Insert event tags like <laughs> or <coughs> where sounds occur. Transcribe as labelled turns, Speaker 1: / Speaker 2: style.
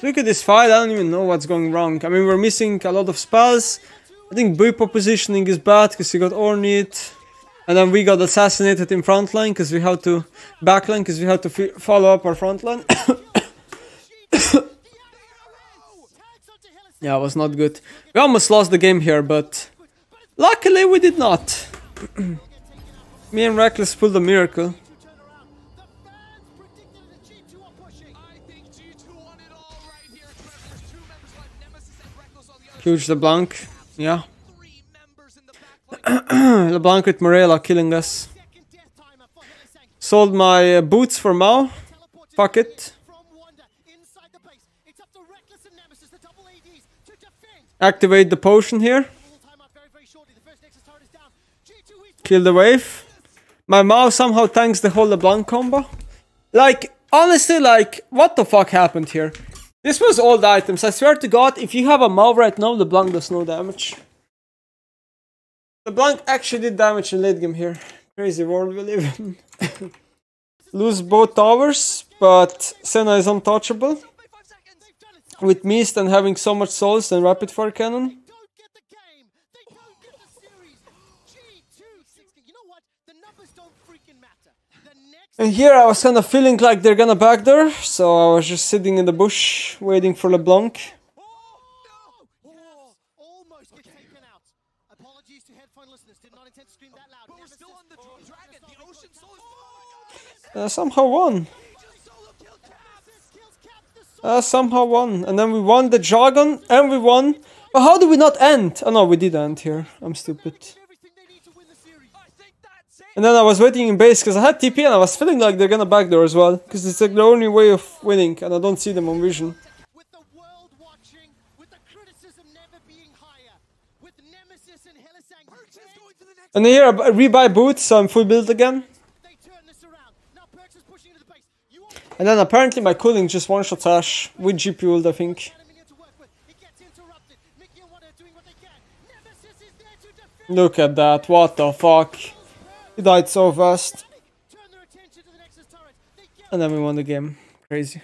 Speaker 1: Look at this fight, I don't even know what's going wrong. I mean, we're missing a lot of spells. I think Bwipo positioning is bad because he got Ornith. And then we got assassinated in front line because we had to backline because we had to follow up our front line. <coughs> yeah, it was not good. We almost lost the game here, but luckily we did not. <coughs> Me and Rekkles pulled a miracle. Huge LeBlanc, yeah. <clears throat> LeBlanc with Morello killing us. Sold my uh, boots for Maw. Fuck it. Activate the potion here. Kill the wave. My Maw somehow tanks the whole LeBlanc combo. Like, honestly, like, what the fuck happened here? This was old items. I swear to god, if you have a Maw right now, the LeBlanc does no damage. The LeBlanc actually did damage in late game here. Crazy world we live in. <laughs> Lose both towers, but Senna is untouchable. With Mist and having so much souls and rapid fire cannon. And here I was kind of feeling like they're gonna back there, so I was just sitting in the bush waiting for LeBlanc. Uh, somehow won. Uh, somehow won. And then we won the Dragon and we won. But how did we not end? Oh no, we did end here. I'm stupid. And then I was waiting in base because I had TP and I was feeling like they're gonna backdoor as well. Because it's like the only way of winning and I don't see them on vision. And here I rebuy boots so I'm full build again. And then apparently my cooling just one-shot Ashe with GP ult, I think. Look at that, what the fuck. He died so fast. And then we won the game. Crazy.